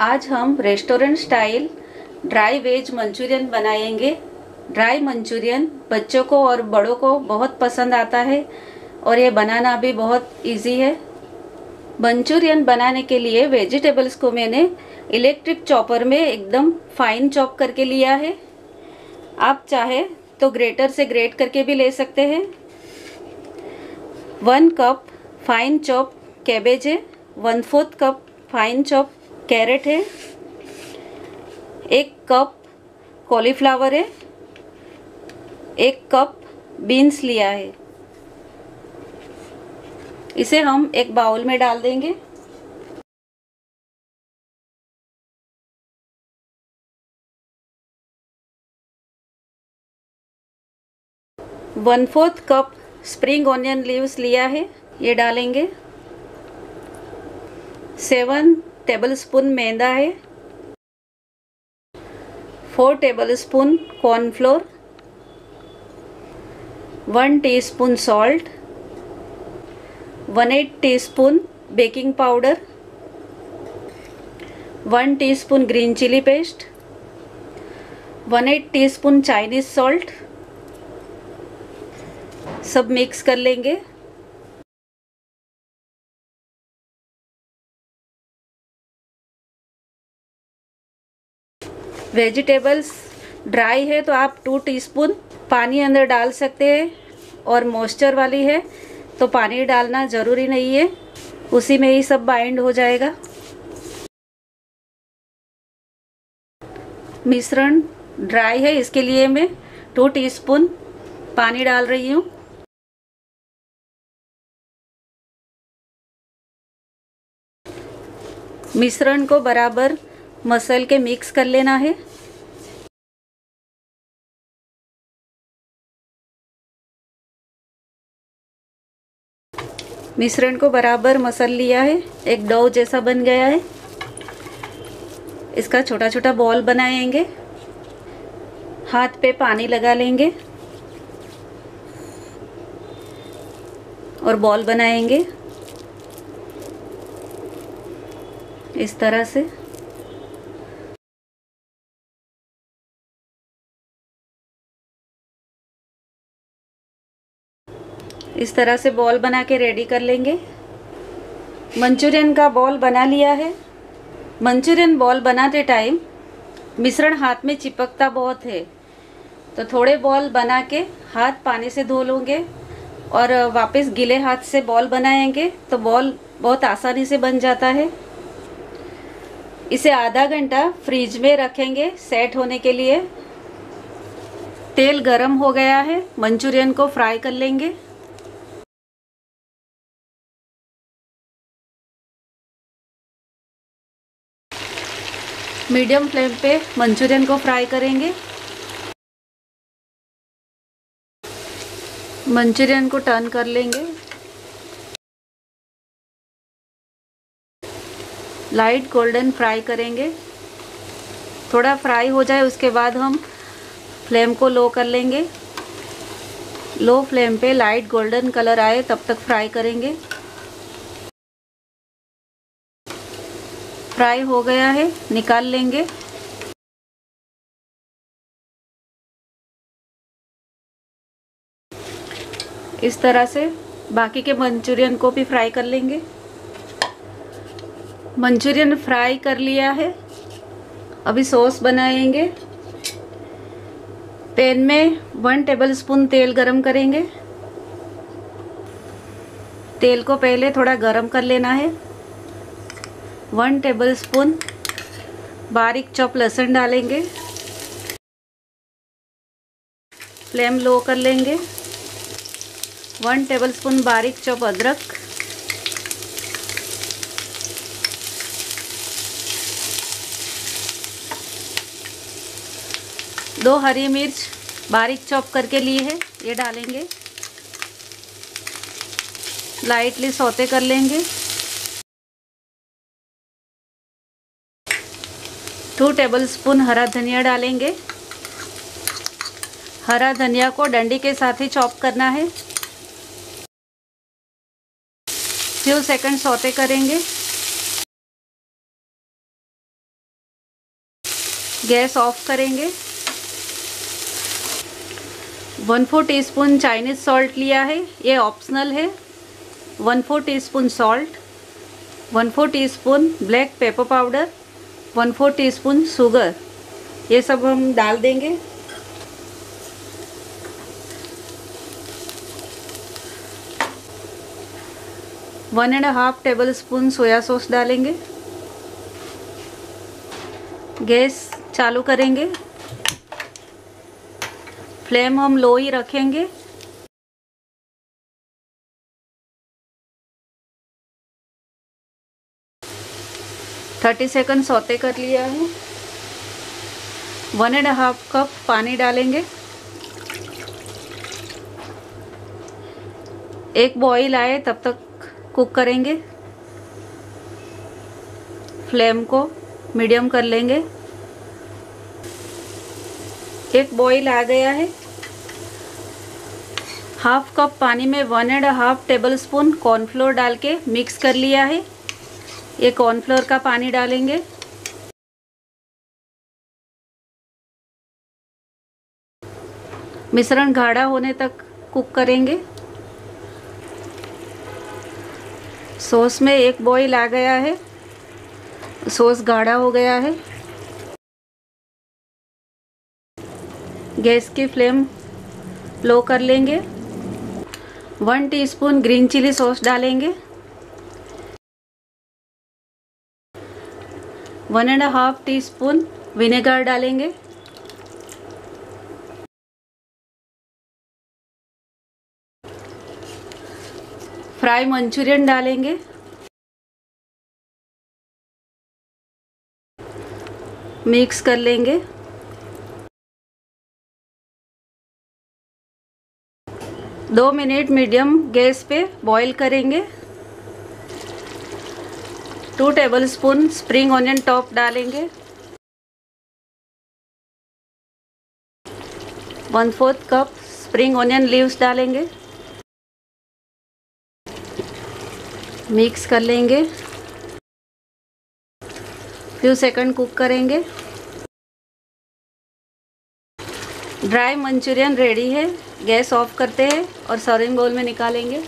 आज हम restaurant style dry veg Manchurian बनाएँगे। ड्राई मंचूरियन बच्चों को और बड़ों को बहुत पसंद आता है और ये बनाना भी बहुत इजी है। मंचूरियन बनाने के लिए वेजिटेबल्स को मैंने इलेक्ट्रिक चॉपर में एकदम फाइन चॉप करके लिया है। आप चाहे तो ग्रेटर से ग्रेट करके भी ले सकते हैं। One cup fine chop cabbage है। One fourth cup fine chop carrot है, एक कप कॉलीफ्लावर है, एक कप बीन्स लिया है। इसे हम एक बाउल में डाल देंगे। One fourth cup spring onion leaves लिया है, ये डालेंगे। सेवन टेबल स्पून मैदा है four tablespoon cornflour one teaspoon salt one eight teaspoon baking powder one teaspoon green chilli paste one eight teaspoon Chinese salt सब मिक्स कर लेंगे। Vegetables dry है तो आप टू टीस्पून पानी अंदर डाल सकते हैं और मॉइस्चर वाली है तो पानी डालना ज़रूरी नहीं है। उसी में ही सब बाइंड हो जाएगा। मिश्रण ड्राई है, इसके लिए मैं टू टीस्पून पानी डाल रही हूँ। मिश्रण को बराबर मसल के मिक्स कर लेना है। मिश्रण को बराबर मसल लिया है। एक डव जैसा बन गया है। इसका छोटा छोटा बॉल बनाएँगे। हाथ पे पानी लगा लेंगे। और बॉल बनाएँगे। इस तरह से। इस तरह से बॉल बना के रेडी कर लेंगे। मंचूरियन का बॉल बना लिया है। मंचूरियन बॉल बनाते टाइम मिश्रण हाथ में चिपकता बहुत है। तो थोड़े बॉल बना के हाथ पानी से धो लोगे और वापस गीले हाथ से बॉल बनाएँगे तो बॉल बहुत आसानी से बन जाता है। इसे आधा घंटा फ्रिज में रखेंगे सेट होने के लिए। तेल गरम हो गया है। मंचूरियन को फ्राई कर लेंगे। मीडियम फ्लेम पे मंचूरियन को फ्राई करेंगे। मंचूरियन को टर्न कर लेंगे। लाइट गोल्डन फ्राई करेंगे। थोड़ा फ्राई हो जाए, उसके बाद हम फ्लेम को लो कर लेंगे। लो फ्लेम पे लाइट गोल्डन कलर आए, तब तक फ्राई करेंगे। फ्राई हो गया है, निकाल लेंगे। इस तरह से बाकी के मंचूरियन को भी फ्राई कर लेंगे। मंचूरियन फ्राई कर लिया है। अभी सॉस बनाएँगे। पैन में वन टेबल स्पून तेल गरम करेंगे। तेल को पहले थोड़ा गरम कर लेना है। वन टेबल स्पून बारीक चॉप लहसुन डालेंगे। फ्लेम लो कर लेंगे। वन टेबल स्पून बारीक चॉप अदरक। दो हरी मिर्च बारीक चॉप करके ली है, ये डालेंगे। लाइटली सौते कर लेंगे। टू टेबलस्पून हरा धनिया डालेंगे। हरा धनिया को डंडी के साथ ही चॉप करना है। फ्यू सेकंड सौते करेंगे। गैस ऑफ़ करेंगे। One four teaspoon Chinese salt लिया है, ये ऑप्शनल है। One four teaspoon salt one four teaspoon black pepper powder one four teaspoon sugar. ये सब हम डाल देंगे। One and half tablespoon soya sauce डालेंगे। गैस चालू करेंगे। फ्लेम हम लो ही रखेंगे। थर्टी सेकंड सौते कर लिया है। वन एंड हाफ़ कप पानी डालेंगे। एक बॉईल आए, तब तक कुक करेंगे। फ्लेम को मीडियम कर लेंगे। एक बॉईल आ गया है। हाफ़ कप पानी में one and half tablespoon cornflour डाल के मिक्स कर लिया है। ये कॉर्नफ्लोर का पानी डालेंगे। मिश्रण गाढ़ा होने तक कुक करेंगे। सॉस में एक बॉईल आ गया है। सॉस गाढ़ा हो गया है। गैस की फ्लेम लो कर लेंगे। One teaspoon green chilli sauce डालेंगे। One and half teaspoon vinegar डालेंगे। फ्राई मंचूरियन डालेंगे। मिक्स कर लेंगे। दो मिनट मीडियम गैस पे बॉईल करेंगे। Two tablespoon spring onion top डालेंगे। One fourth cup spring onion leaves डालेंगे। मिक्स कर लेंगे। फ्यू सेकंड कुक करेंगे। ड्राई मंचूरियन रेडी है। गैस ऑफ़ करते हैं और सर्विंग बोल में निकालेंगे।